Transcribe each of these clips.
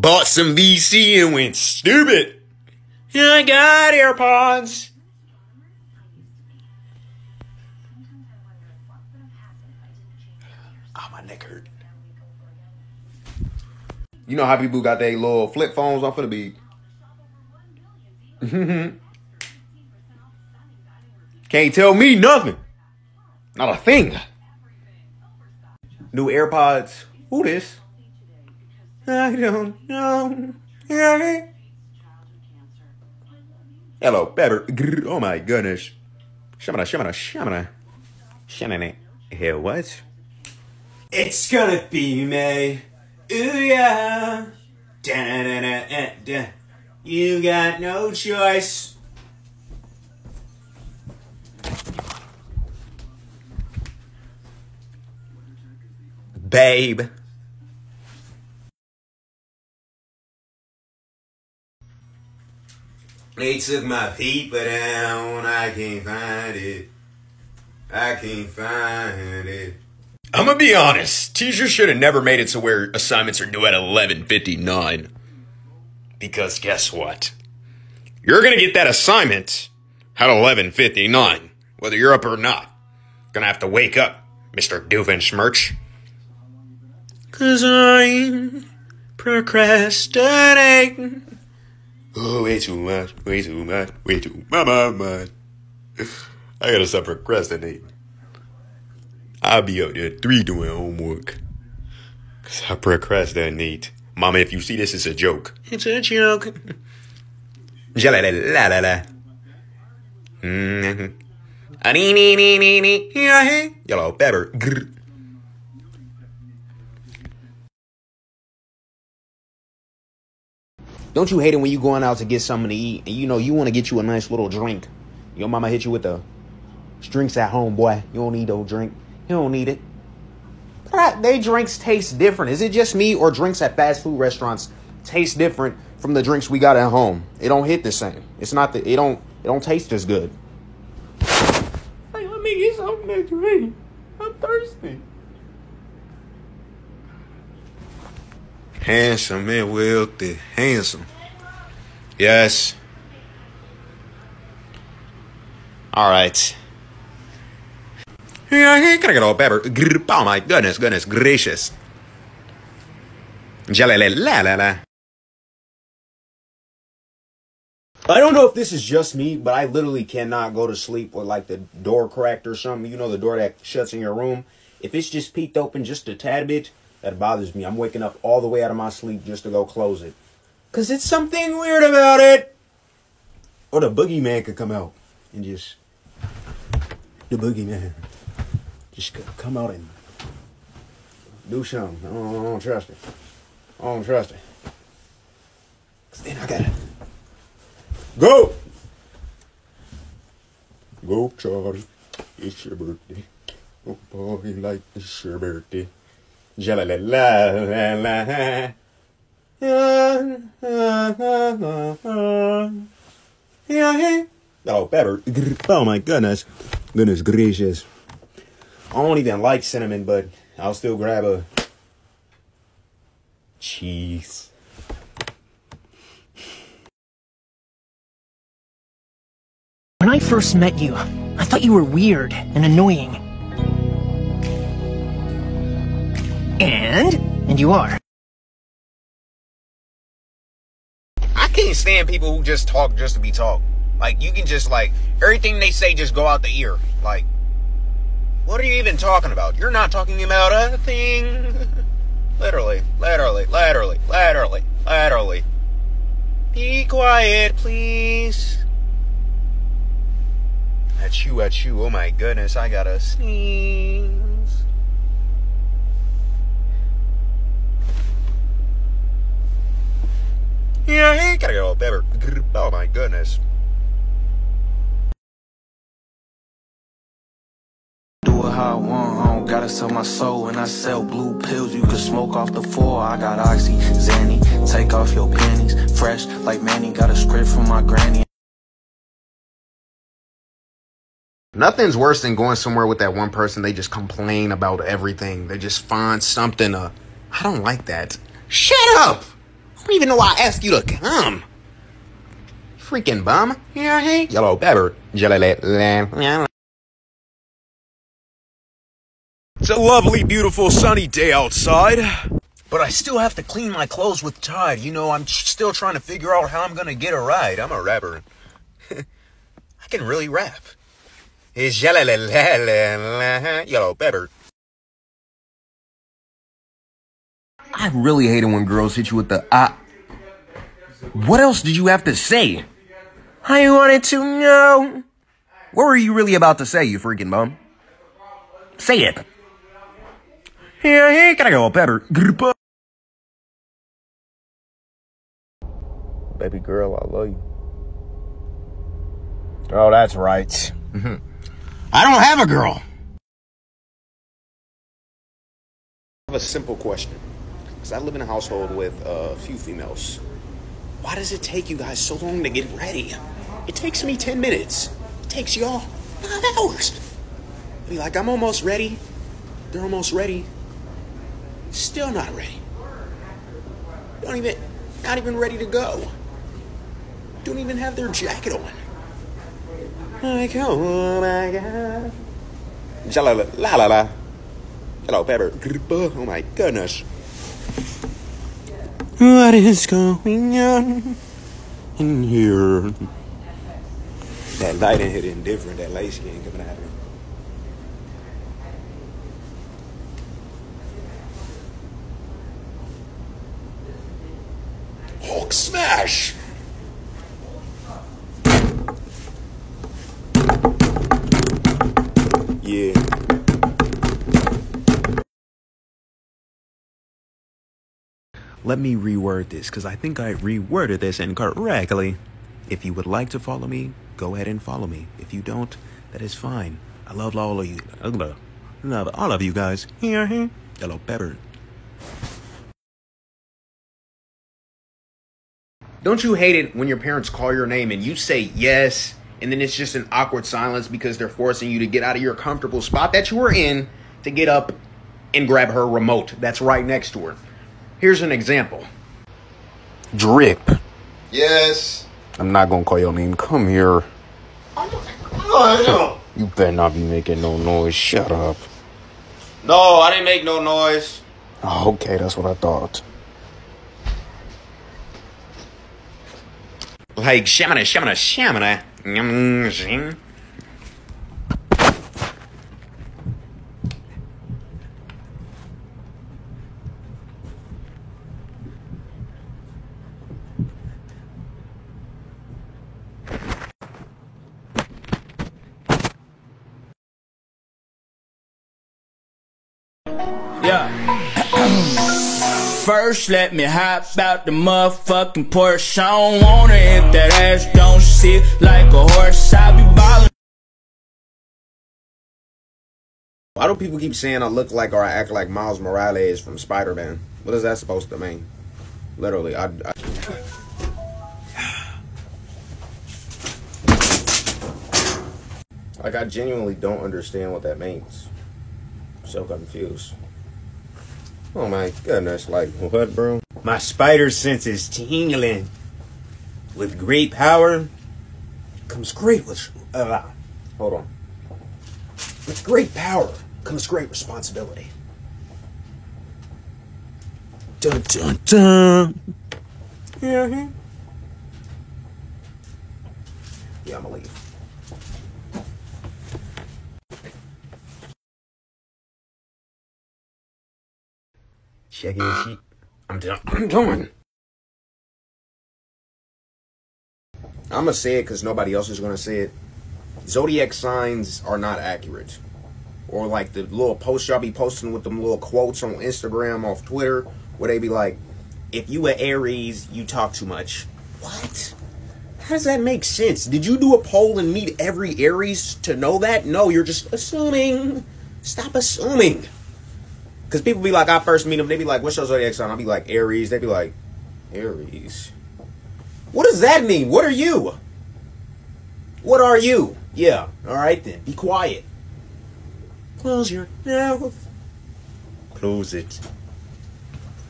Bought some VC and went stupid. I got AirPods. Oh, my neck hurt. You know how people got their little flip phones off of the beat. Can't tell me nothing. Not a thing. New AirPods. Who this? I don't know. Hello, Pepper. Oh my goodness. Shamana, shamana, shamana. Shamana. Here, what? It's gonna be me. Ooh yeah. Da-da-da-da-da. You got no choice. Babe. They took my paper down. I can't find it. I can't find it. I'm gonna be honest. Teachers should have never made it to where assignments are due at 11:59. Because guess what? You're gonna get that assignment at 11:59, whether you're up or not. Gonna have to wake up, Mr. Doofenshmirtz. Cause I'm procrastinating. Oh, way too much, way too much, way too much. I gotta stop procrastinating. I'll be up there three doing homework. Cause I procrastinate. Mama, if you see this, it's a joke. It's a joke. la la la la la. Mm-hmm. Yellow pepper. Don't you hate it when you going out to get something to eat and you know you want to get you a nice little drink? Your mama hit you with the drinks at home, boy. You don't need no drink. You don't need it. But they drinks taste different. Is it just me or drinks at fast food restaurants taste different from the drinks we got at home? It don't hit the same. It's not the it don't it don't taste as good. Hey, let me get something to drink. I'm thirsty. Handsome and wealthy. Handsome. Yes. All right. Can I get all pepper? Oh my goodness, goodness gracious. I don't know if this is just me, but I literally cannot go to sleep with like the door cracked or something. You know, the door that shuts in your room. If it's just peeked open just a tad bit, that bothers me. I'm waking up all the way out of my sleep just to go close it. Because it's something weird about it. Or the boogeyman could come out and just. The boogeyman. Just come out and do something. I don't, I don't trust it. I don't trust it. Because then I gotta. Go! Go, Charlie. It's your birthday. Oh, boy, like it's your birthday. Oh, better. Oh my goodness. Goodness gracious. I don't even like cinnamon, but I'll still grab a cheese. When I first met you, I thought you were weird and annoying. And? And you are. I can't stand people who just talk just to be talk. Like, you can just, like, everything they say just go out the ear. Like, what are you even talking about? You're not talking about a thing. literally, literally, literally, literally, literally. Be quiet, please. At you, at you. Oh my goodness, I gotta sneeze. Yeah, he gotta go better. Oh my goodness. Do it how I want, I don't gotta sell my soul When I sell blue pills, you can smoke off the floor I got Oxy, Zanny, take off your panties Fresh like Manny, got a script from my granny Nothing's worse than going somewhere with that one person. They just complain about everything. They just find something. Uh, I don't like that. Shut up! Don't even know why I asked you to come. Freaking bum. Yeah, hey. Yellow pepper. Jelly It's a lovely, beautiful, sunny day outside. But I still have to clean my clothes with Tide. You know, I'm still trying to figure out how I'm gonna get a ride. I'm a rapper. I can really rap. It's yellow pepper. I really hate it when girls hit you with the ah. What else did you have to say? I wanted to know. What were you really about to say, you freaking bum? Say it. Yeah, yeah, gotta go better. Baby girl, I love you. Oh, that's right. Mm-hmm. I don't have a girl. I have a simple question. Because I live in a household with a few females. Why does it take you guys so long to get ready? It takes me 10 minutes. It takes y'all five hours. Be like, I'm almost ready. They're almost ready. Still not ready. Don't even, not even ready to go. Don't even have their jacket on. Like, oh my god. La la la. Hello, Pepper. Oh my goodness. What is going on in here? That light ain't hitting different. That light skin coming out of me. Let me reword this because I think I reworded this incorrectly. If you would like to follow me, go ahead and follow me. If you don't, that is fine. I love all of you. I love, all of you guys. Hello, Pepper. Don't you hate it when your parents call your name and you say yes, and then it's just an awkward silence because they're forcing you to get out of your comfortable spot that you were in to get up and grab her remote that's right next to her? Here's an example Drip. Yes. I'm not gonna call your name. Come here. You better not be making no noise. Shut up. No, I didn't make no noise. Oh, okay, that's what I thought. Like shamana, shamana, shamana. First, let me hop out the motherfucking Porsche. I don't want it if that ass don't sit like a horse. I be ballin'. Why do people keep saying I look like or I act like Miles Morales from Spider Man? What is that supposed to mean? Literally, I. I like, I genuinely don't understand what that means. So confused. Oh my goodness, like, what, bro? My spider sense is tingling. With great power comes great with. Uh, hold on. With great power comes great responsibility. Dun dun dun. Yeah. Yeah, I'm gonna leave. Check your. I'm done. I'm done. I'm gonna say it because nobody else is gonna say it. Zodiac signs are not accurate. Or like the little posts y'all be posting with them little quotes on Instagram, off Twitter, where they be like, if you a Aries, you talk too much. What? How does that make sense? Did you do a poll and meet every Aries to know that? No, you're just assuming. Stop assuming. Because people be like, I first meet them, they be like, what's your zodiac sign? I'll be like, Aries. They be like, Aries. What does that mean? What are you? What are you? Yeah, alright then. Be quiet. Close your mouth. Close it.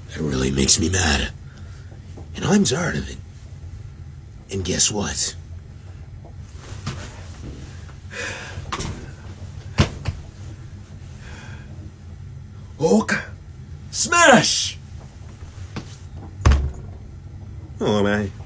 That really makes me mad. And I'm tired of it. And guess what? Hulk smash! Oh, eh? man.